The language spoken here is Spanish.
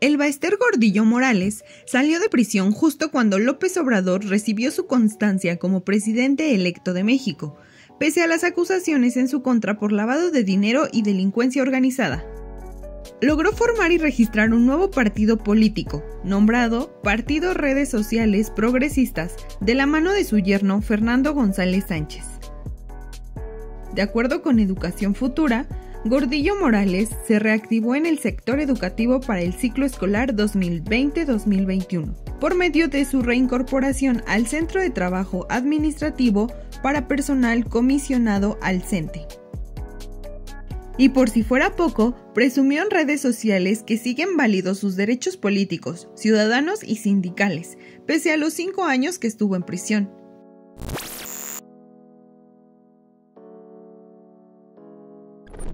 El Baester Gordillo Morales salió de prisión justo cuando López Obrador recibió su constancia como presidente electo de México, pese a las acusaciones en su contra por lavado de dinero y delincuencia organizada. Logró formar y registrar un nuevo partido político, nombrado Partido Redes Sociales Progresistas, de la mano de su yerno Fernando González Sánchez. De acuerdo con Educación Futura, Gordillo Morales se reactivó en el sector educativo para el ciclo escolar 2020-2021 por medio de su reincorporación al Centro de Trabajo Administrativo para Personal Comisionado al CENTE. Y por si fuera poco, presumió en redes sociales que siguen válidos sus derechos políticos, ciudadanos y sindicales, pese a los cinco años que estuvo en prisión.